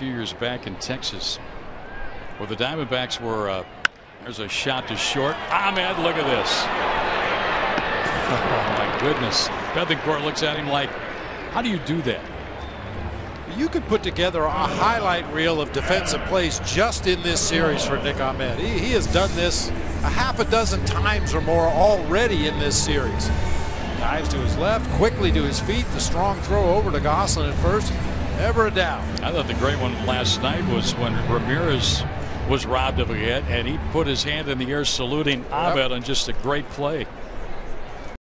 few years back in Texas where the Diamondbacks were. Uh, there's a shot to short. Ahmed, look at this. Oh my goodness. Bethancourt looks at him like, how do you do that? You could put together a highlight reel of defensive plays just in this series for Nick Ahmed. He, he has done this a half a dozen times or more already in this series. Dives to his left, quickly to his feet, the strong throw over to Goslin at first. Never a doubt. I thought the great one last night was when Ramirez was robbed of a hit and he put his hand in the air saluting Ahmed yep. on just a great play.